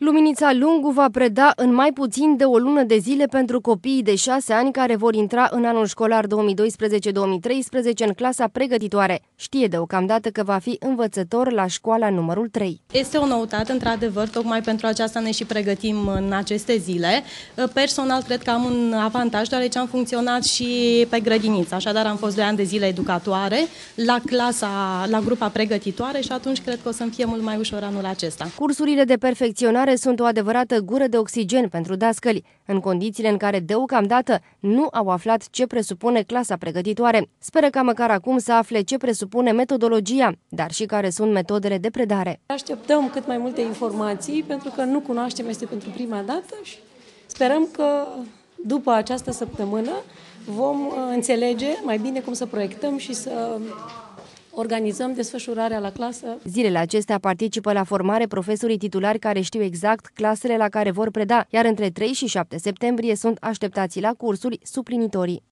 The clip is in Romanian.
Luminița Lungu va preda în mai puțin de o lună de zile pentru copiii de 6 ani care vor intra în anul școlar 2012-2013 în clasa pregătitoare. Știe deocamdată că va fi învățător la școala numărul 3. Este o noutate, într-adevăr, tocmai pentru aceasta ne și pregătim în aceste zile. Personal, cred că am un avantaj, deoarece am funcționat și pe grădiniță. Așadar, am fost 2 ani de zile educatoare la clasa, la grupa pregătitoare și atunci cred că o să-mi fie mult mai ușor anul acesta. Cursurile de perfecționare care sunt o adevărată gură de oxigen pentru dascăli, în condițiile în care deocamdată nu au aflat ce presupune clasa pregătitoare. Speră ca măcar acum să afle ce presupune metodologia, dar și care sunt metodele de predare. Așteptăm cât mai multe informații, pentru că nu cunoaștem, este pentru prima dată și sperăm că după această săptămână vom uh, înțelege mai bine cum să proiectăm și să organizăm desfășurarea la clasă. Zilele acestea participă la formare profesorii titulari care știu exact clasele la care vor preda, iar între 3 și 7 septembrie sunt așteptați la cursuri suplinitorii.